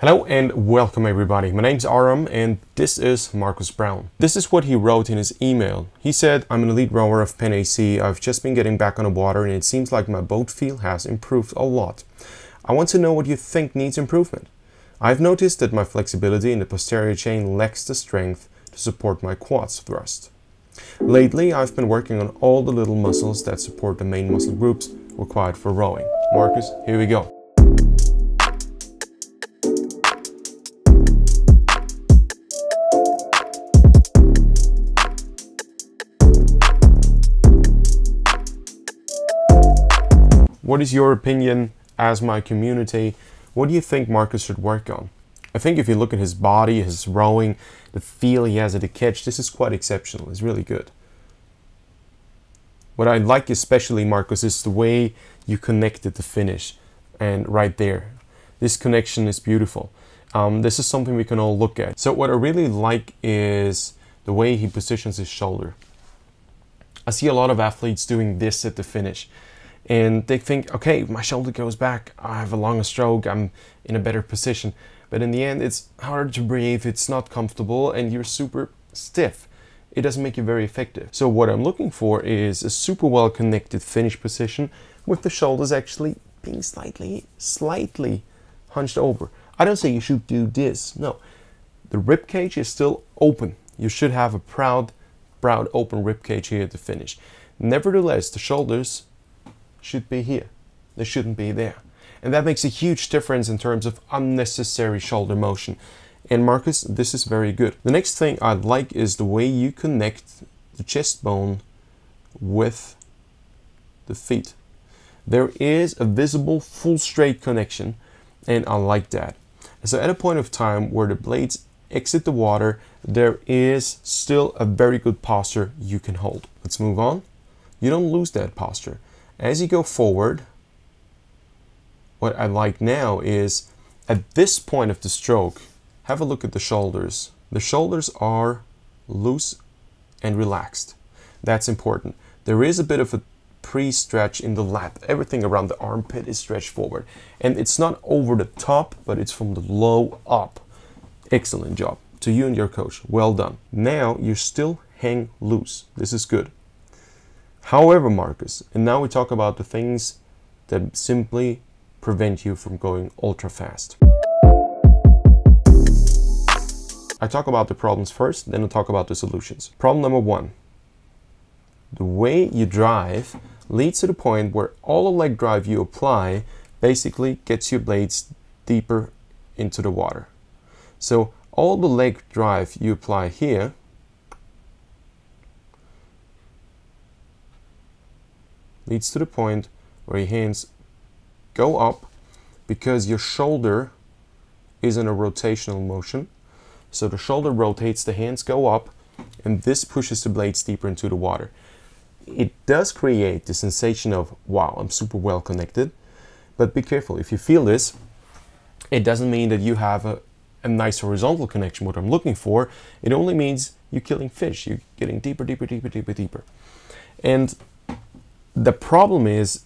Hello and welcome everybody. My name's Aram and this is Marqus Brown. This is what he wrote in his email. He said, I'm an elite rower of Penn AC. I've just been getting back on the water and it seems like my boat feel has improved a lot. I want to know what you think needs improvement. I've noticed that my flexibility in the posterior chain lacks the strength to support my quads thrust. Lately, I've been working on all the little muscles that support the main muscle groups required for rowing. Marqus, here we go. What is your opinion as my community? What do you think Marqus should work on? I think if you look at his body, his rowing, the feel he has at the catch, this is quite exceptional. It's really good. What I like especially, Marqus, is the way you connected the finish. And right there, this connection is beautiful. Um, this is something we can all look at. So what I really like is the way he positions his shoulder. I see a lot of athletes doing this at the finish and they think, okay, my shoulder goes back, I have a longer stroke, I'm in a better position. But in the end, it's hard to breathe, it's not comfortable, and you're super stiff. It doesn't make you very effective. So what I'm looking for is a super well connected finish position with the shoulders actually being slightly, slightly hunched over. I don't say you should do this, no. The rib cage is still open. You should have a proud, proud open rib cage here the finish. Nevertheless, the shoulders should be here. They shouldn't be there. And that makes a huge difference in terms of unnecessary shoulder motion. And Marqus, this is very good. The next thing I'd like is the way you connect the chest bone with the feet. There is a visible full straight connection and I like that. So at a point of time where the blades exit the water, there is still a very good posture you can hold. Let's move on. You don't lose that posture. As you go forward, what I like now is at this point of the stroke, have a look at the shoulders. The shoulders are loose and relaxed. That's important. There is a bit of a pre-stretch in the lat. Everything around the armpit is stretched forward. And it's not over the top, but it's from the low up. Excellent job. To you and your coach. Well done. Now you still hang loose. This is good. However, Marqus, and now we talk about the things that simply prevent you from going ultra fast. I talk about the problems first, then I talk about the solutions. Problem number one. The way you drive leads to the point where all the leg drive you apply basically gets your blades deeper into the water. So all the leg drive you apply here leads to the point where your hands go up because your shoulder is in a rotational motion. So the shoulder rotates, the hands go up, and this pushes the blades deeper into the water. It does create the sensation of, wow, I'm super well connected. But be careful, if you feel this, it doesn't mean that you have a, a nice horizontal connection, what I'm looking for. It only means you're killing fish. You're getting deeper, deeper, deeper, deeper, deeper. And the problem is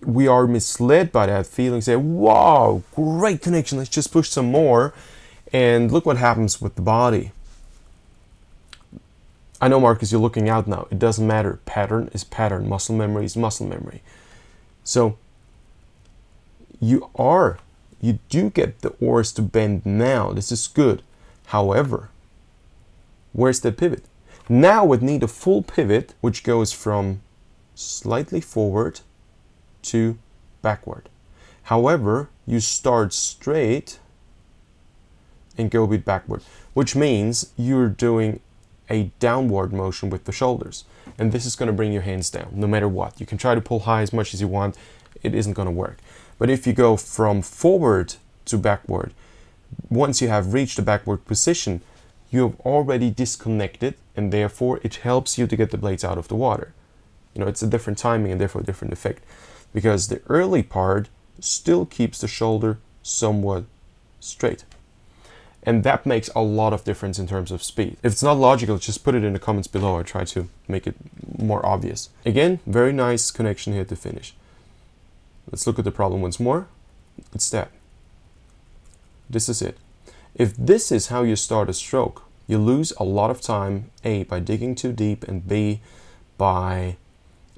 we are misled by that feeling say wow great connection let's just push some more. And look what happens with the body. I know Marqus you're looking out now. It doesn't matter. Pattern is pattern. Muscle memory is muscle memory. So you are you do get the oars to bend now. This is good. However where's the pivot? Now we need a full pivot which goes from slightly forward to backward. However, you start straight and go a bit backward, which means you're doing a downward motion with the shoulders. And this is going to bring your hands down no matter what. You can try to pull high as much as you want, it isn't going to work. But if you go from forward to backward, once you have reached the backward position, you have already disconnected and therefore it helps you to get the blades out of the water. You know, it's a different timing and therefore a different effect because the early part still keeps the shoulder somewhat straight. And that makes a lot of difference in terms of speed. If it's not logical, just put it in the comments below. I try to make it more obvious. Again, very nice connection here to finish. Let's look at the problem once more. It's that. This is it. If this is how you start a stroke, you lose a lot of time, A, by digging too deep, and B, by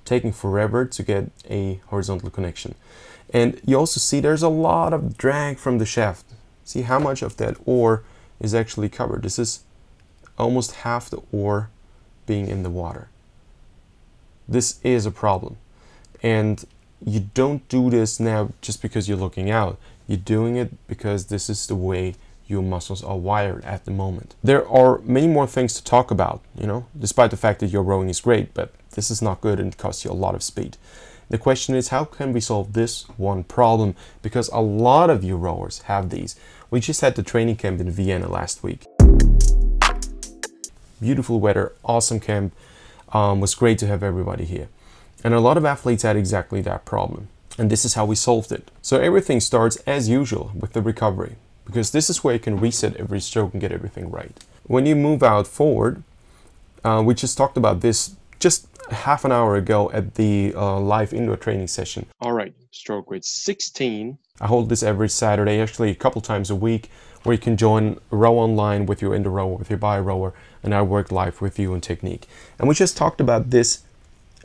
taking forever to get a horizontal connection. And you also see there's a lot of drag from the shaft. See how much of that oar is actually covered. This is almost half the oar being in the water. This is a problem. And you don't do this now just because you're looking out. You're doing it because this is the way your muscles are wired at the moment. There are many more things to talk about, you know, despite the fact that your rowing is great, but this is not good and it costs you a lot of speed. The question is how can we solve this one problem? Because a lot of you rowers have these. We just had the training camp in Vienna last week. Beautiful weather, awesome camp. Um, was great to have everybody here. And a lot of athletes had exactly that problem. And this is how we solved it. So everything starts as usual with the recovery because this is where you can reset every stroke and get everything right. When you move out forward, uh, we just talked about this just half an hour ago at the uh, live indoor training session. All right, stroke weight 16. I hold this every Saturday, actually a couple times a week, where you can join row online with your indoor rower, with your Biorower, and I work live with you on technique. And we just talked about this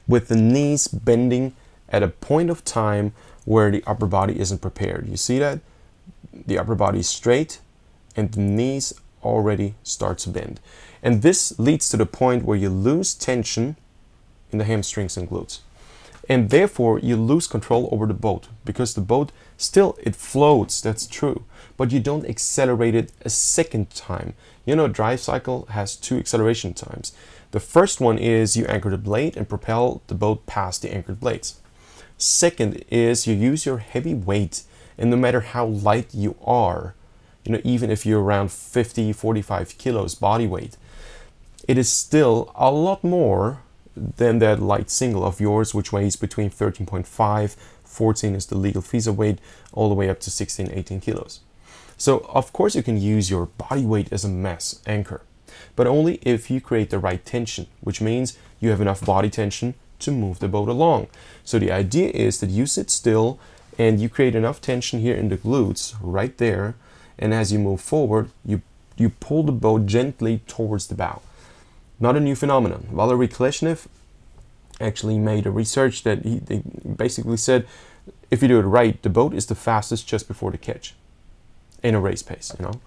with the knees bending at a point of time where the upper body isn't prepared. You see that? The upper body straight and the knees already start to bend. And this leads to the point where you lose tension in the hamstrings and glutes. And therefore you lose control over the boat because the boat still it floats, that's true, but you don't accelerate it a second time. You know, drive cycle has two acceleration times. The first one is you anchor the blade and propel the boat past the anchored blades. Second is you use your heavy weight and no matter how light you are, you know, even if you're around 50, 45 kilos body weight, it is still a lot more than that light single of yours, which weighs between 13.5, 14 is the legal FISA weight, all the way up to 16, 18 kilos. So of course you can use your body weight as a mass anchor, but only if you create the right tension, which means you have enough body tension to move the boat along. So the idea is that you sit still and you create enough tension here in the glutes right there. And as you move forward you you pull the boat gently towards the bow not a new phenomenon. Valery Kleshnev actually made a research that he basically said if you do it right the boat is the fastest just before the catch in a race pace you know?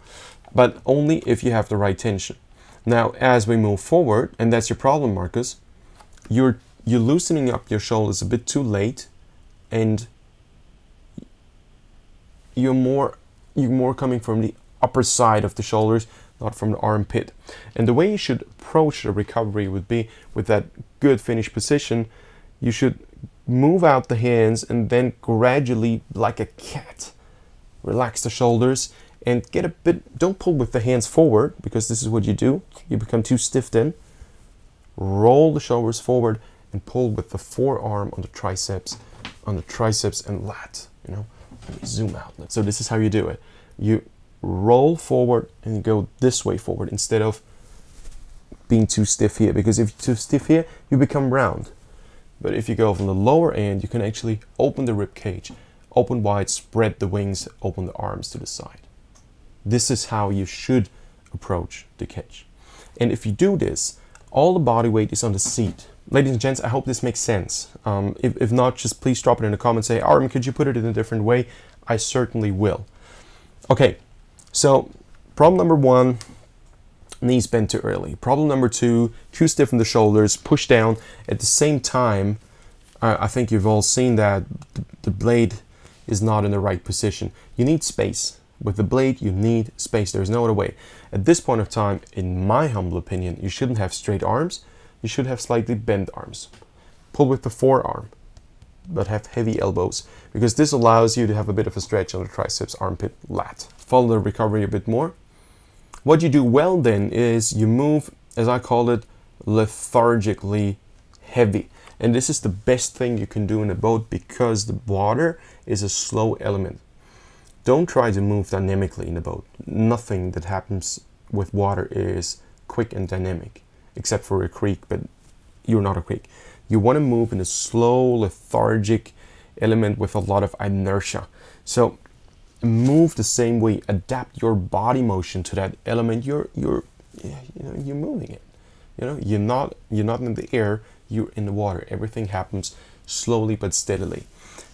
But only if you have the right tension. Now as we move forward and that's your problem Marqus you're you're loosening up your shoulders a bit too late and you're more you're more coming from the upper side of the shoulders, not from the armpit. And the way you should approach the recovery would be with that good finish position, you should move out the hands and then gradually, like a cat, relax the shoulders and get a bit, don't pull with the hands forward because this is what you do. You become too stiff then. Roll the shoulders forward and pull with the forearm on the triceps, on the triceps and lat, you know. Let me zoom out. So this is how you do it. You roll forward and go this way forward instead of being too stiff here because if you're too stiff here you become round but if you go from the lower end you can actually open the rib cage open wide spread the wings open the arms to the side this is how you should approach the catch and if you do this all the body weight is on the seat Ladies and gents, I hope this makes sense. Um, if, if not, just please drop it in the comments. Say, Aram, could you put it in a different way? I certainly will. Okay, so problem number one, knees bent too early. Problem number two, too stiff in the shoulders, push down. At the same time, uh, I think you've all seen that the blade is not in the right position. You need space. With the blade, you need space. There's no other way. At this point of time, in my humble opinion, you shouldn't have straight arms you should have slightly bent arms. Pull with the forearm, but have heavy elbows, because this allows you to have a bit of a stretch on the triceps, armpit, lat. Follow the recovery a bit more. What you do well then is you move, as I call it, lethargically heavy. And this is the best thing you can do in a boat because the water is a slow element. Don't try to move dynamically in a boat. Nothing that happens with water is quick and dynamic except for a creek, but you're not a creek. You want to move in a slow, lethargic element with a lot of inertia. So move the same way, adapt your body motion to that element. You're you're you know you're moving it. You know you're not you're not in the air. You're in the water. Everything happens slowly but steadily,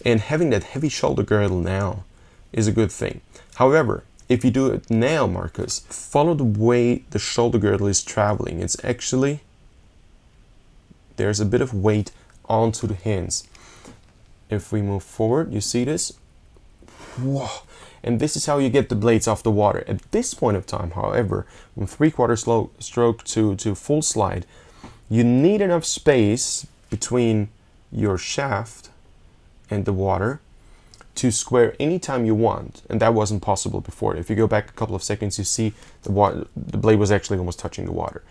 and having that heavy shoulder girdle now is a good thing. However, if you do it now, Marqus, follow the way the shoulder girdle is traveling. It's actually there's a bit of weight onto the hands. If we move forward, you see this? Whoa. And this is how you get the blades off the water. At this point of time, however, from three-quarter stroke to, to full slide, you need enough space between your shaft and the water to square anytime you want. And that wasn't possible before. If you go back a couple of seconds, you see the, water, the blade was actually almost touching the water.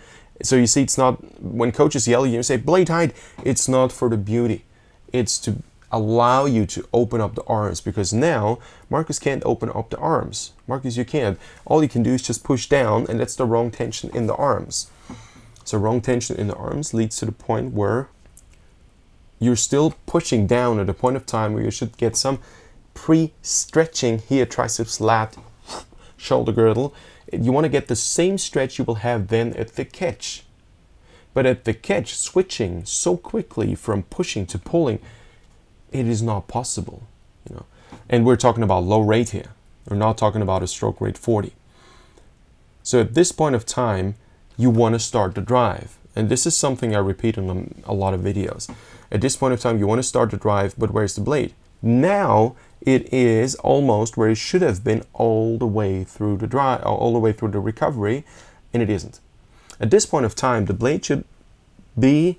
So you see, it's not, when coaches yell you say, blade height, it's not for the beauty. It's to allow you to open up the arms because now Marqus can't open up the arms. Marqus, you can't. All you can do is just push down and that's the wrong tension in the arms. So wrong tension in the arms leads to the point where you're still pushing down at a point of time where you should get some pre-stretching here, triceps lat, shoulder girdle. You want to get the same stretch you will have then at the catch. But at the catch, switching so quickly from pushing to pulling, it is not possible. You know, and we're talking about low rate here. We're not talking about a stroke rate 40. So at this point of time, you want to start the drive. And this is something I repeat in a lot of videos. At this point of time, you want to start the drive, but where's the blade? Now it is almost where it should have been all the way through the drive, uh, all the way through the recovery, and it isn't. At this point of time, the blade should be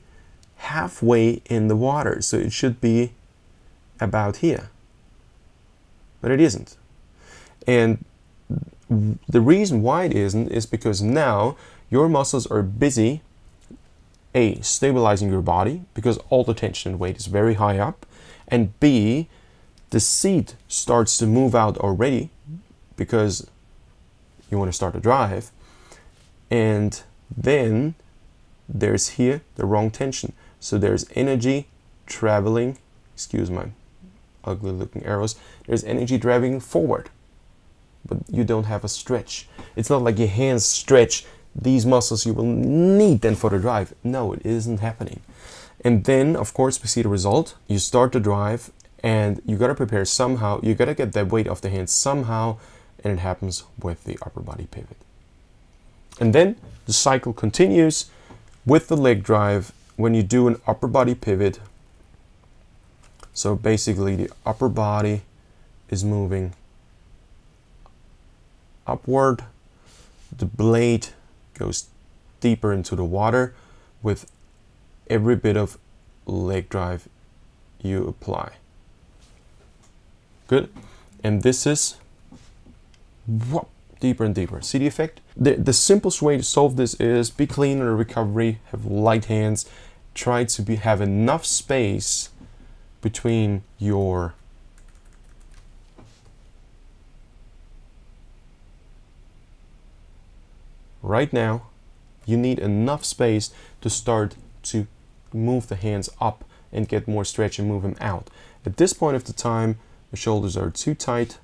halfway in the water, so it should be about here. But it isn't. And the reason why it isn't is because now your muscles are busy a stabilizing your body because all the tension and weight is very high up and b the seat starts to move out already because you want to start a drive and then there's here the wrong tension. So there's energy traveling excuse my ugly looking arrows there's energy driving forward but you don't have a stretch. It's not like your hands stretch these muscles you will need then for the drive. No it isn't happening. And then of course we see the result. You start the drive and you got to prepare somehow you got to get that weight off the hands somehow and it happens with the upper body pivot. And then the cycle continues with the leg drive when you do an upper body pivot. So basically the upper body is moving upward. The blade goes deeper into the water with every bit of leg drive you apply Good. And this is whoop, deeper and deeper. See the effect? The, the simplest way to solve this is be clean recovery, have light hands, try to be, have enough space between your right now you need enough space to start to move the hands up and get more stretch and move them out. At this point of the time, the shoulders are too tight.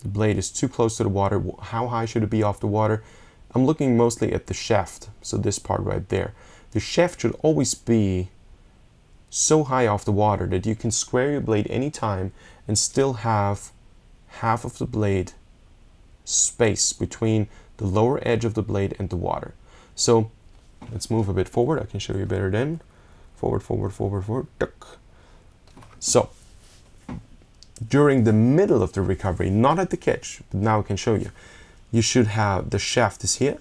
The blade is too close to the water. How high should it be off the water? I'm looking mostly at the shaft, so this part right there. The shaft should always be so high off the water that you can square your blade anytime and still have half of the blade space between the lower edge of the blade and the water. So let's move a bit forward. I can show you better then. Forward, forward, forward, forward. So during the middle of the recovery, not at the catch, but now I can show you. You should have the shaft is here,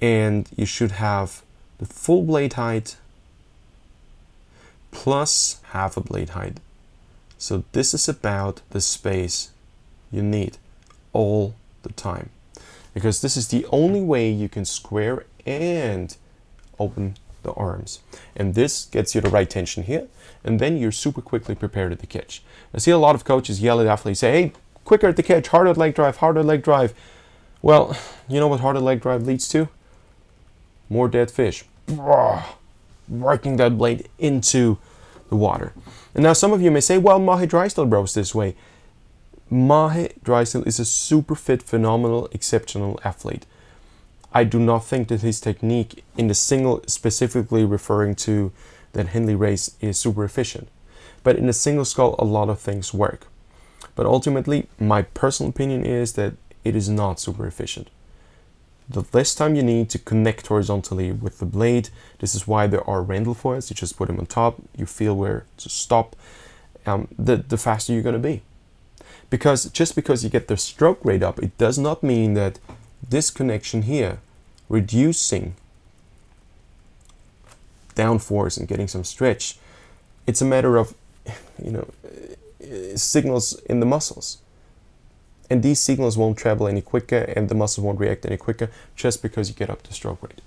and you should have the full blade height plus half a blade height. So this is about the space you need all the time. Because this is the only way you can square and open the arms. And this gets you the right tension here, and then you're super quickly prepared at the catch. I see a lot of coaches yell at athletes, say, hey, quicker at the catch, harder leg drive, harder leg drive. Well, you know what harder leg drive leads to? More dead fish. Working that blade into the water. And now some of you may say, well, Mahe Drysdale rows this way. Mahe Drysdale is a super fit, phenomenal, exceptional athlete. I do not think that his technique in the single, specifically referring to that Henley race, is super efficient. But in the single scull, a lot of things work. But ultimately, my personal opinion is that it is not super efficient. The less time you need to connect horizontally with the blade, this is why there are Randall foils, you just put them on top, you feel where to stop, um, the, the faster you're going to be. Because just because you get the stroke rate up, it does not mean that this connection here, reducing downforce and getting some stretch, it's a matter of, you know, signals in the muscles. And these signals won't travel any quicker and the muscles won't react any quicker just because you get up the stroke rate.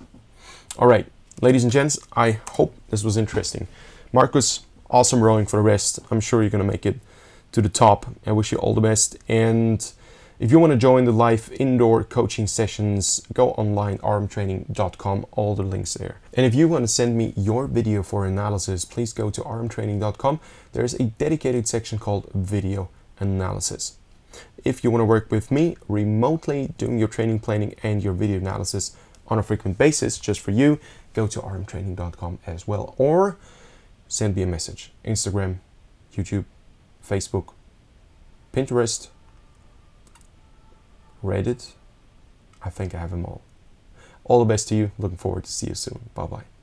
All right, ladies and gents, I hope this was interesting. Marqus, awesome rowing for the rest. I'm sure you're going to make it to the top. I wish you all the best. And if you want to join the live indoor coaching sessions, go online, aramtraining.com, all the links there. And if you want to send me your video for analysis, please go to aramtraining.com. There's a dedicated section called video analysis. If you want to work with me remotely doing your training planning and your video analysis on a frequent basis just for you, go to aramtraining.com as well or send me a message. Instagram, YouTube, Facebook, Pinterest, Reddit. I think I have them all. All the best to you. Looking forward to see you soon. Bye bye.